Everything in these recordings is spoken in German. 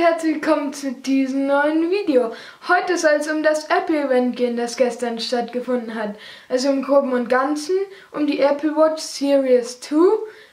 herzlich willkommen zu diesem neuen Video. Heute soll es um das Apple-Event gehen, das gestern stattgefunden hat. Also im Groben und Ganzen um die Apple Watch Series 2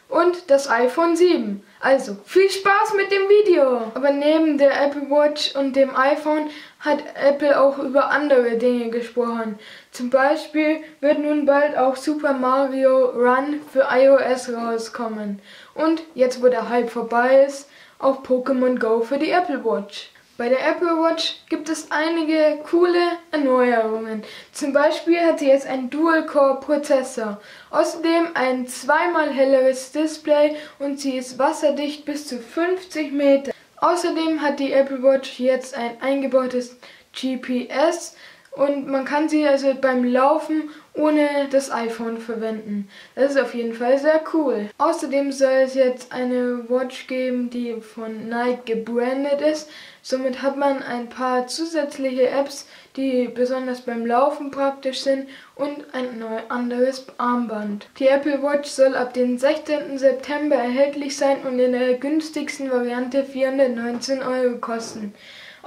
und das iPhone 7. Also, viel Spaß mit dem Video! Aber neben der Apple Watch und dem iPhone hat Apple auch über andere Dinge gesprochen. Zum Beispiel wird nun bald auch Super Mario Run für iOS rauskommen. Und jetzt, wo der Hype vorbei ist, auch Pokémon Go für die Apple Watch. Bei der Apple Watch gibt es einige coole Erneuerungen. Zum Beispiel hat sie jetzt einen Dual-Core-Prozessor. Außerdem ein zweimal helleres Display und sie ist wasserdicht bis zu 50 Meter. Außerdem hat die Apple Watch jetzt ein eingebautes GPS und man kann sie also beim Laufen ohne das iPhone verwenden. Das ist auf jeden Fall sehr cool. Außerdem soll es jetzt eine Watch geben, die von Nike gebrandet ist. Somit hat man ein paar zusätzliche Apps, die besonders beim Laufen praktisch sind und ein neu anderes Armband. Die Apple Watch soll ab dem 16. September erhältlich sein und in der günstigsten Variante 419 Euro kosten.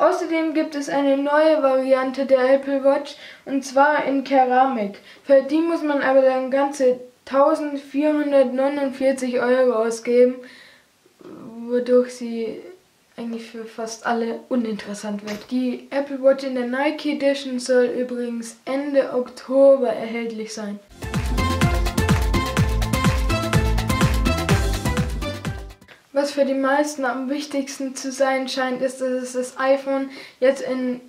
Außerdem gibt es eine neue Variante der Apple Watch und zwar in Keramik. Für die muss man aber dann ganze 1449 Euro ausgeben, wodurch sie eigentlich für fast alle uninteressant wird. Die Apple Watch in der Nike Edition soll übrigens Ende Oktober erhältlich sein. Was für die meisten am wichtigsten zu sein scheint, ist, dass es das iPhone jetzt in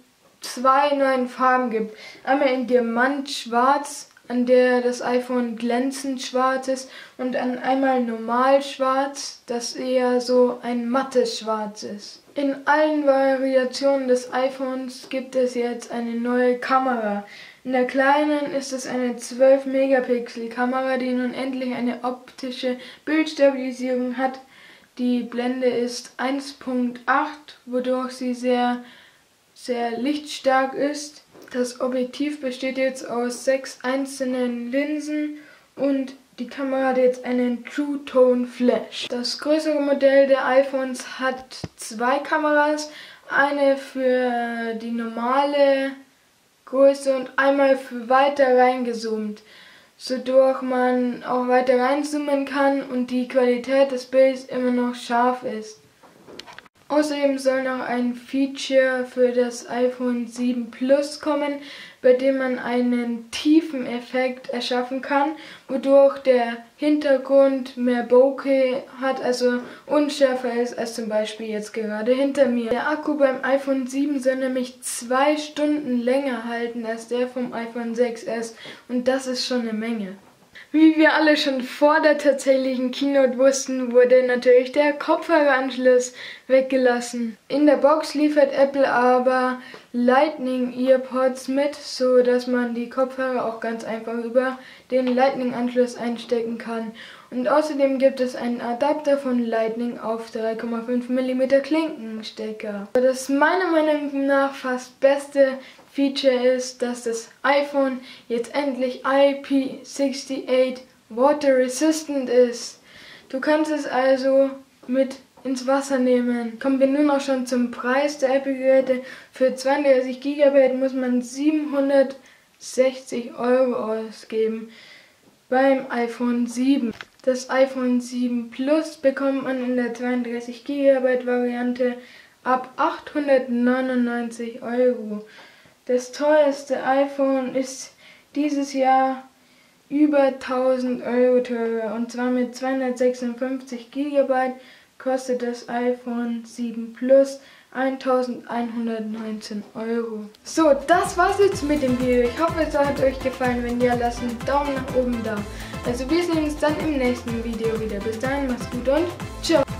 zwei neuen Farben gibt. Einmal in Diamant schwarz, an der das iPhone glänzend schwarz ist, und dann einmal normal schwarz, das eher so ein mattes Schwarz ist. In allen Variationen des iPhones gibt es jetzt eine neue Kamera. In der kleinen ist es eine 12 Megapixel Kamera, die nun endlich eine optische Bildstabilisierung hat die Blende ist 1.8, wodurch sie sehr, sehr lichtstark ist. Das Objektiv besteht jetzt aus sechs einzelnen Linsen und die Kamera hat jetzt einen True Tone Flash. Das größere Modell der iPhones hat zwei Kameras, eine für die normale Größe und einmal für weiter reingezoomt wodurch man auch weiter reinzoomen kann und die Qualität des Bildes immer noch scharf ist. Außerdem soll noch ein Feature für das iPhone 7 Plus kommen, bei dem man einen tiefen Effekt erschaffen kann, wodurch der Hintergrund mehr Bokeh hat, also unschärfer ist als zum Beispiel jetzt gerade hinter mir. Der Akku beim iPhone 7 soll nämlich zwei Stunden länger halten als der vom iPhone 6s und das ist schon eine Menge. Wie wir alle schon vor der tatsächlichen Keynote wussten, wurde natürlich der Kopfhöreranschluss weggelassen. In der Box liefert Apple aber Lightning Earpods mit, so dass man die Kopfhörer auch ganz einfach über den Lightning Anschluss einstecken kann. Und außerdem gibt es einen Adapter von Lightning auf 3,5 mm Klinkenstecker. Das meiner Meinung nach fast beste Feature ist, dass das iPhone jetzt endlich IP68 Water Resistant ist. Du kannst es also mit ins Wasser nehmen. Kommen wir nun auch schon zum Preis der Apple-Geräte. Für 32 GB muss man 760 Euro ausgeben beim iPhone 7. Das iPhone 7 Plus bekommt man in der 32 GB Variante ab 899 Euro. Das teuerste iPhone ist dieses Jahr über 1000 Euro teurer und zwar mit 256 GB kostet das iPhone 7 Plus 1119 Euro. So, das war's jetzt mit dem Video. Ich hoffe, es hat euch gefallen. Wenn ja, lasst einen Daumen nach oben da. Also wir sehen uns dann im nächsten Video wieder. Bis dahin, macht's gut und ciao.